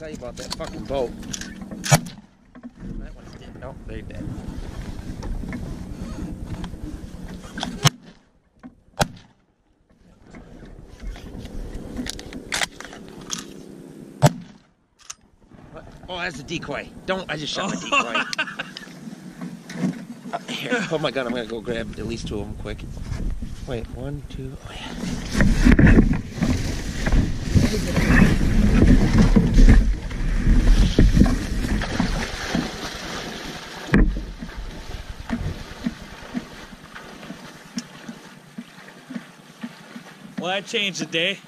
tell you about that fucking boat. That one's dead. No, they're dead. What? Oh, that's a decoy. Don't, I just shot my decoy. Uh, here, oh my god, I'm gonna go grab at least two of them quick. Wait, one, two, oh yeah. Well, that changed the day.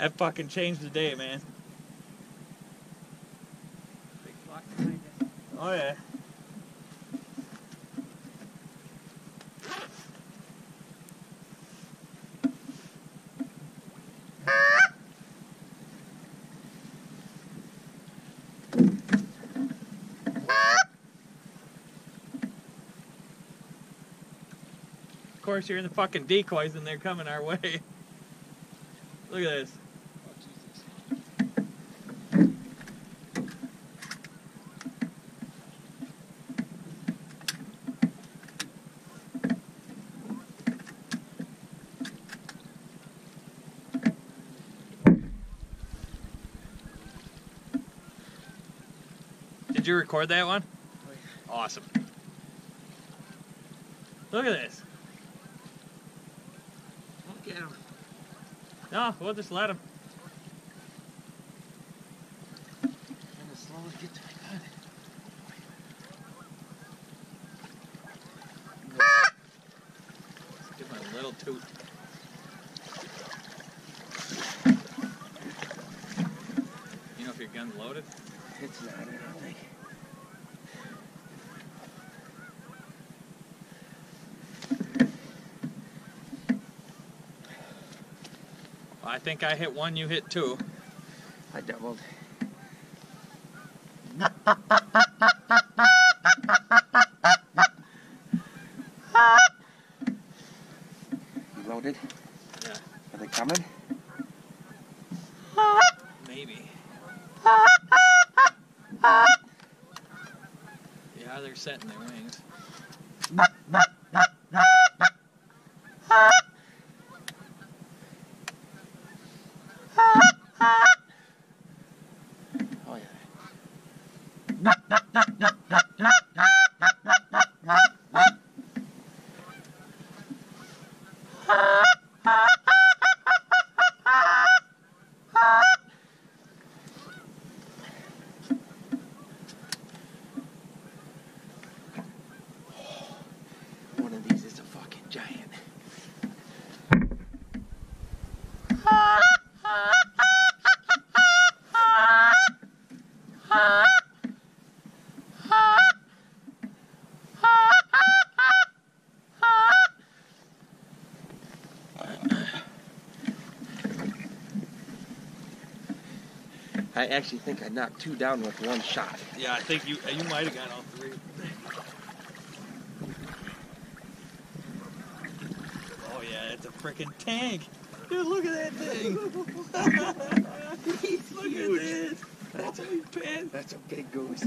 That fucking changed the day, man. Oh yeah. Of course, you're in the fucking decoys and they're coming our way. Look at this. Did you record that one? Awesome. Look at this. At him. No, we'll just let him. Get to my gun. Give him a little toot. You know if your gun's loaded? It's not, I don't think. I think I hit one, you hit two. I doubled. You loaded? Yeah. Are they coming? Maybe. Yeah, they're setting their wings. Oh yeah. One of these is a fucking giant. I actually think I knocked two down with one shot. Yeah, I think you uh, you might have got all three. Oh yeah, it's a freaking tank. Dude, look at that thing. look huge. at this. That's a, Holy pants. that's a big goose.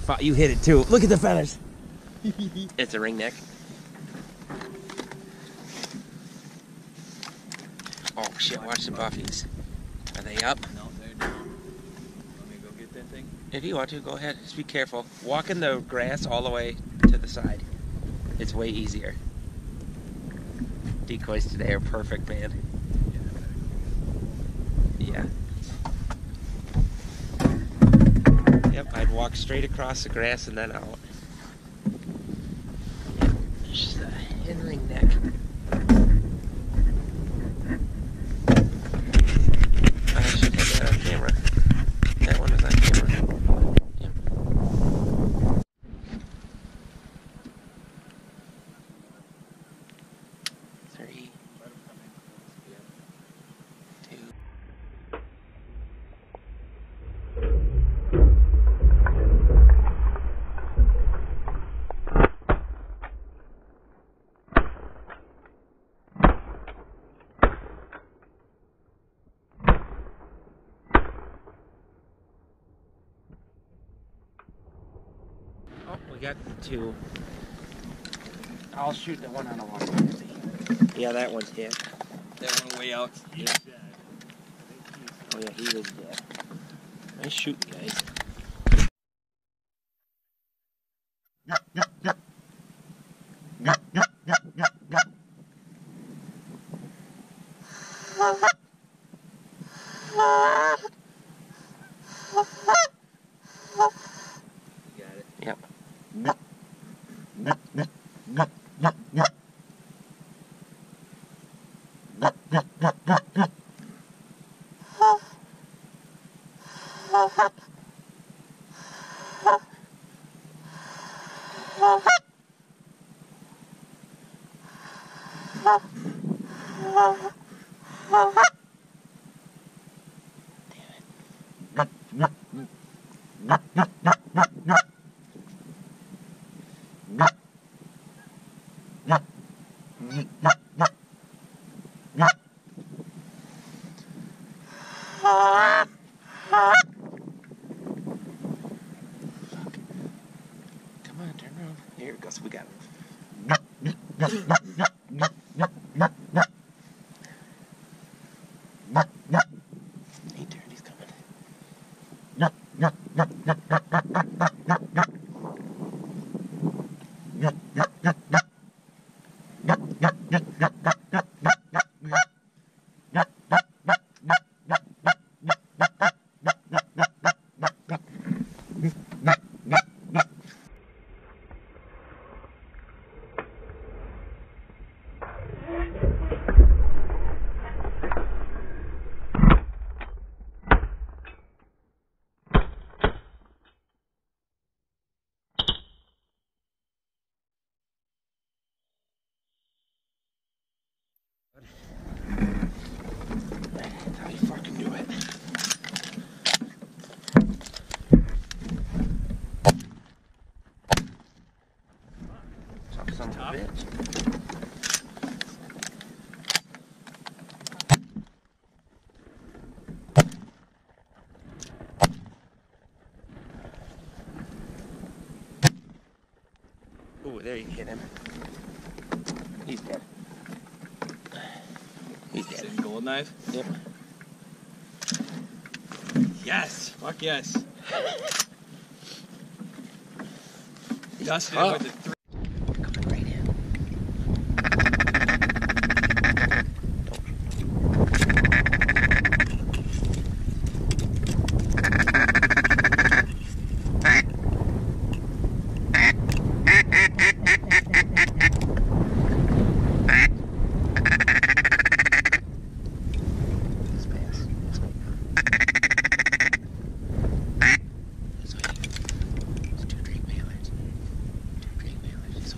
You fought, you hit it too. Look at the feathers. it's a ring neck. Oh shit! Watch the buffies. Are they up? No, they're down. Let me go get that thing. If you want to, go ahead. Just be careful. Walk in the grass all the way to the side. It's way easier. Decoys today are perfect, man. Yeah. Yep, I'd walk straight across the grass and then out. Yep, there's the hen ring neck. I should have that on camera. That one was on camera. Yep. Three, two. Oh, we got two. I'll shoot the one on the wall. Yeah, that one's dead. That one way out. Yeah. Oh yeah, he was dead. Nice shooting, guys. ha ha ha There you hit him. He's dead. He's dead. Sitting goldeneye. Yep. Yes. Fuck yes. Tough. with the three. Coming right in. This pass. This way. This way. It's two drake mallards. Two drake mallards.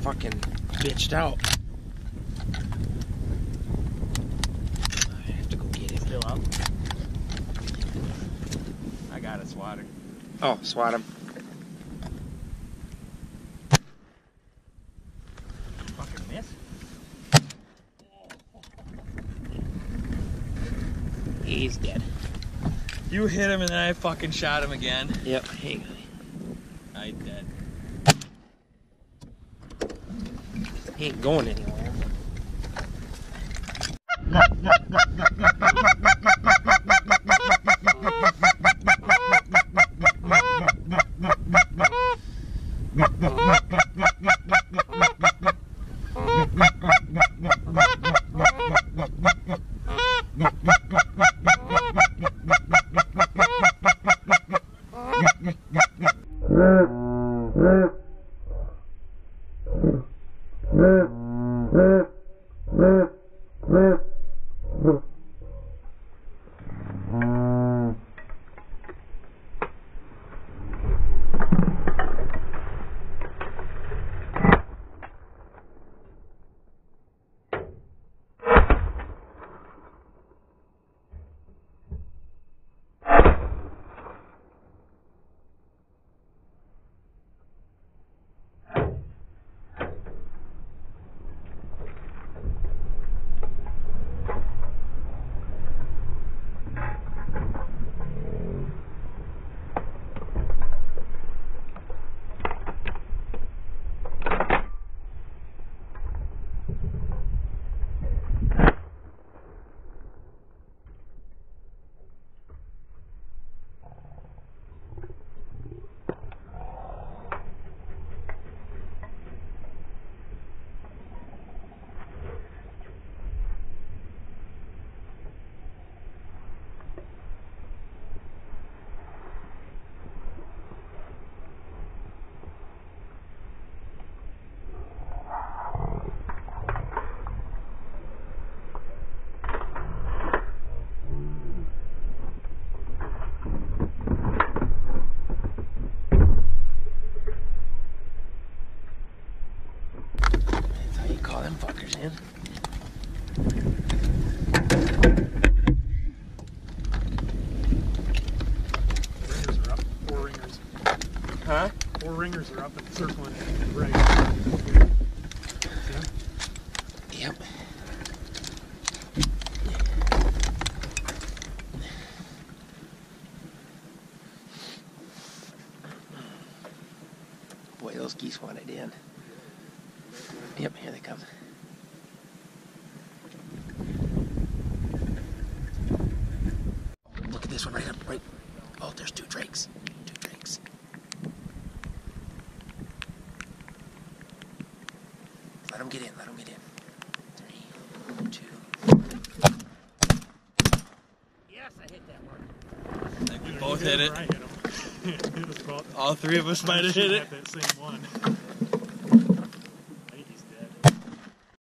Fucking bitched out. I have to go get him. Still up. I got a swatter. Oh, swat him. Fucking miss. He's dead. You hit him and then I fucking shot him again. Yep. Hang on. I dead. He ain't going anywhere. Up and circling right. Yep. Boy, those geese wanted in. Yep, here they come. Look at this one right up, right. Oh, there's two drakes. Two drakes. Let them get in, let them get in. Three, two. Yes, I hit that one. Like we both hit it. Right, hit 'em. it was about All three of us might have hit it. That same one.